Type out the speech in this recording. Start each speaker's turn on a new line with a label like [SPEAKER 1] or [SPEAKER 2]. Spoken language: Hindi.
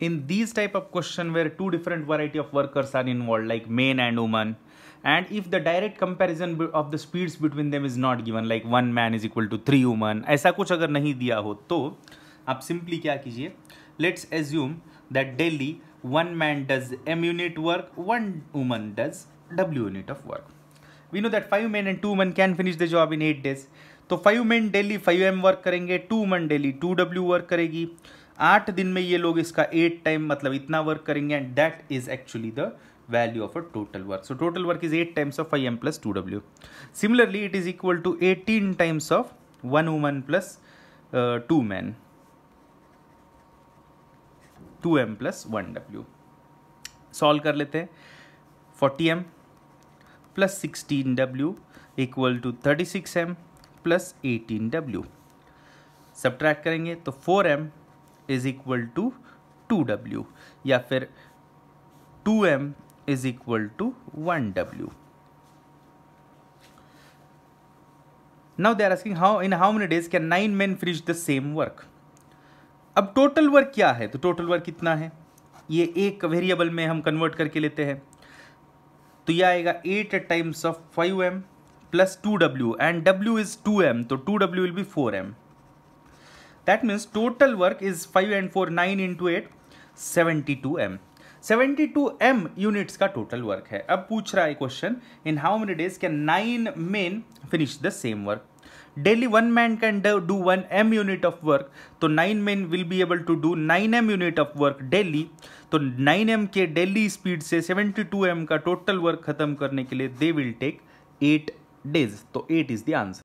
[SPEAKER 1] in these type of question where two different variety of workers are involved like men and woman and if the direct comparison of the speeds between them is not given like one man is equal to three woman ऐसा कुछ अगर नहीं दिया हो तो आप सिंपली क्या कीजिए let's assume that daily one man does m unit work one woman does w unit of work we know that five men and two women can finish the job in eight days तो five man daily five M work करेंगे two man daily two W work करेगी आठ दिन में ये लोग इसका एट टाइम मतलब इतना वर्क करेंगे and that is actually the value of a total work so total work is eight times of five M plus two W similarly it is equal to eighteen times of one woman plus two man two M plus one W solve कर लेते हैं. Forty M plus sixteen W equal to thirty six M plus eighteen W subtract करेंगे तो four M is equal to two W या फिर two M is equal to one W now they are asking how in how many days can nine men finish the same work अब टोटल वर्क क्या है? तो टोटल वर्क कितना है? ये एक वेरिएबल में हम कन्वर्ट करके लेते हैं। तो यह आएगा eight times of five M plus two W and W is two M तो two W will be four M total work is five and four nine into eight seventy two M seventy two M units का टोटल वर्क है। अब पूछ रहा है question in how many days can nine men finish the same work daily one man can do one M unit of work तो nine man will be able to do nine M unit of work daily तो नाइन एम के डेली स्पीड से सेवेंटी टू एम का टोटल वर्क खत्म करने के लिए they will take eight days तो एट इज़ द आंसर